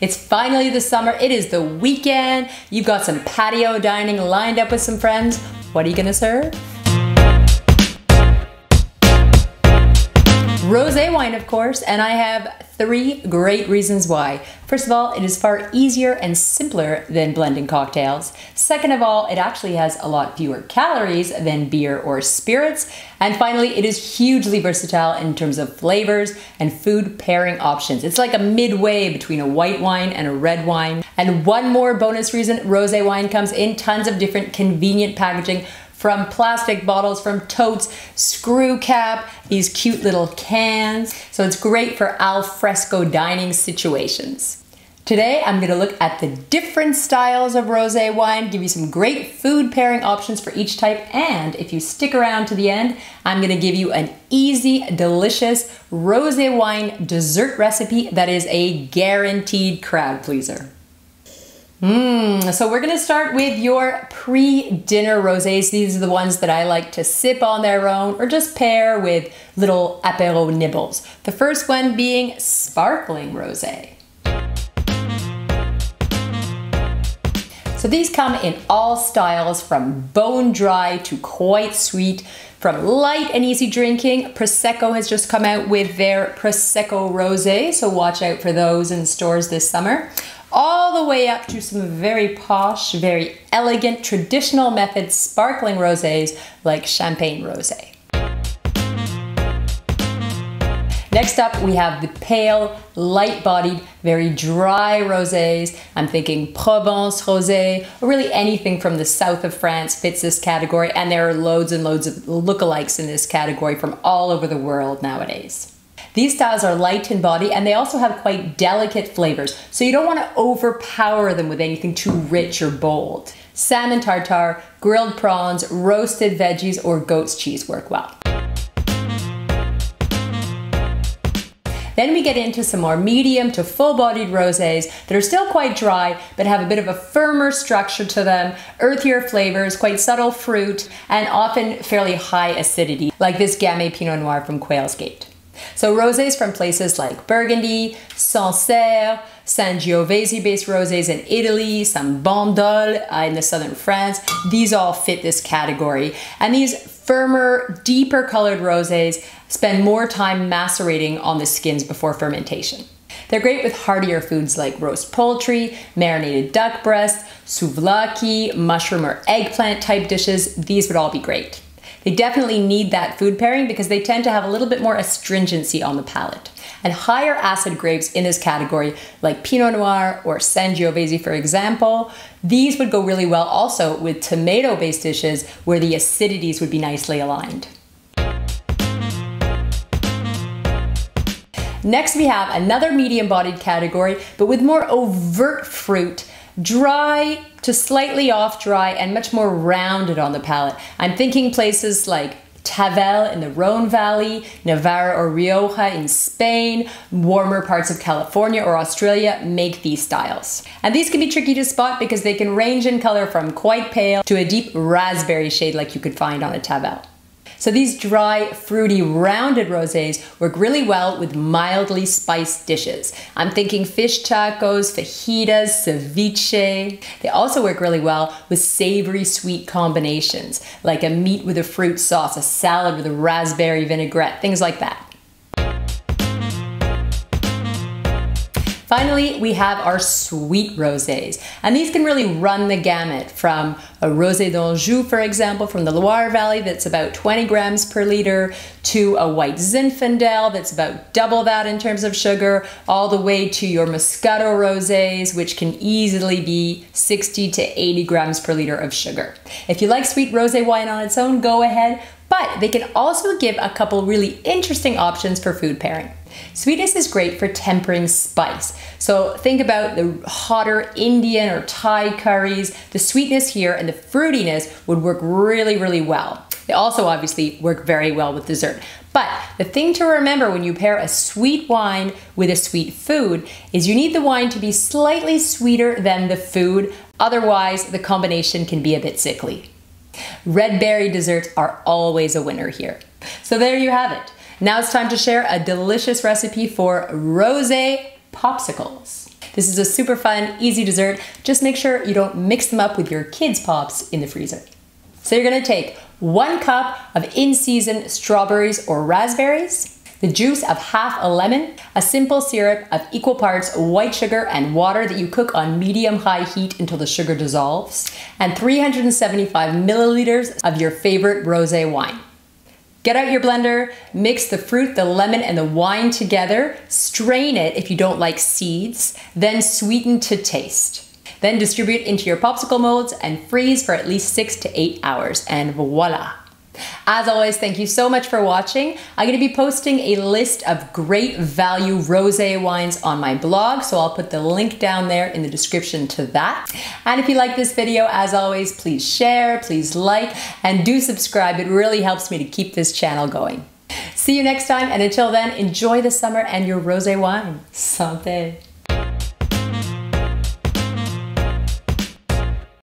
It's finally the summer, it is the weekend, you've got some patio dining lined up with some friends. What are you gonna serve? Rosé wine, of course, and I have three great reasons why. First of all, it is far easier and simpler than blending cocktails. Second of all, it actually has a lot fewer calories than beer or spirits. And finally, it is hugely versatile in terms of flavors and food pairing options. It's like a midway between a white wine and a red wine. And one more bonus reason, rosé wine comes in tons of different convenient packaging from plastic bottles, from totes, screw cap, these cute little cans. So it's great for al fresco dining situations. Today, I'm gonna look at the different styles of rosé wine, give you some great food pairing options for each type, and if you stick around to the end, I'm gonna give you an easy, delicious rosé wine dessert recipe that is a guaranteed crowd pleaser. Mmm, so we're gonna start with your pre-dinner rosés. These are the ones that I like to sip on their own or just pair with little apéro nibbles. The first one being sparkling rosé. So these come in all styles from bone dry to quite sweet. From light and easy drinking, Prosecco has just come out with their Prosecco Rosé, so watch out for those in stores this summer all the way up to some very posh, very elegant, traditional method sparkling rosés like Champagne Rosé. Next up, we have the pale, light-bodied, very dry rosés. I'm thinking Provence rosé, or really anything from the south of France fits this category, and there are loads and loads of lookalikes in this category from all over the world nowadays. These styles are light in body and they also have quite delicate flavors, so you don't want to overpower them with anything too rich or bold. Salmon tartare, grilled prawns, roasted veggies, or goat's cheese work well. Then we get into some more medium to full-bodied rosés that are still quite dry, but have a bit of a firmer structure to them, earthier flavors, quite subtle fruit, and often fairly high acidity, like this Gamay Pinot Noir from Quail's Gate. So rosés from places like Burgundy, Sancerre, Sangiovese based rosés in Italy, some Bandol in the southern France, these all fit this category. And these firmer, deeper colored rosés spend more time macerating on the skins before fermentation. They're great with heartier foods like roast poultry, marinated duck breast, souvlaki, mushroom or eggplant type dishes. These would all be great. They definitely need that food pairing because they tend to have a little bit more astringency on the palate. And higher acid grapes in this category, like Pinot Noir or Sangiovese, for example, these would go really well also with tomato based dishes where the acidities would be nicely aligned. Next, we have another medium bodied category, but with more overt fruit dry to slightly off dry and much more rounded on the palate. I'm thinking places like Tavel in the Rhone Valley, Navarra or Rioja in Spain, warmer parts of California or Australia make these styles. And these can be tricky to spot because they can range in color from quite pale to a deep raspberry shade like you could find on a Tavel. So these dry, fruity, rounded rosés work really well with mildly spiced dishes. I'm thinking fish tacos, fajitas, ceviche. They also work really well with savory sweet combinations, like a meat with a fruit sauce, a salad with a raspberry vinaigrette, things like that. Finally, we have our sweet rosés, and these can really run the gamut from a rosé d'Anjou, for example, from the Loire Valley that's about 20 grams per liter, to a white Zinfandel that's about double that in terms of sugar, all the way to your Moscato rosés, which can easily be 60 to 80 grams per liter of sugar. If you like sweet rosé wine on its own, go ahead, but they can also give a couple really interesting options for food pairing. Sweetness is great for tempering spice. So think about the hotter Indian or Thai curries. The sweetness here and the fruitiness would work really, really well. They also obviously work very well with dessert. But the thing to remember when you pair a sweet wine with a sweet food is you need the wine to be slightly sweeter than the food. Otherwise, the combination can be a bit sickly. Red berry desserts are always a winner here. So there you have it. Now it's time to share a delicious recipe for rosé popsicles. This is a super fun, easy dessert. Just make sure you don't mix them up with your kids' pops in the freezer. So you're gonna take one cup of in-season strawberries or raspberries, the juice of half a lemon, a simple syrup of equal parts white sugar and water that you cook on medium-high heat until the sugar dissolves, and 375 milliliters of your favorite rosé wine. Get out your blender, mix the fruit, the lemon, and the wine together, strain it if you don't like seeds, then sweeten to taste. Then distribute into your popsicle molds and freeze for at least six to eight hours, and voila! As always, thank you so much for watching. I'm going to be posting a list of great value rosé wines on my blog, so I'll put the link down there in the description to that. And if you like this video, as always, please share, please like, and do subscribe. It really helps me to keep this channel going. See you next time, and until then, enjoy the summer and your rosé wine. Santé!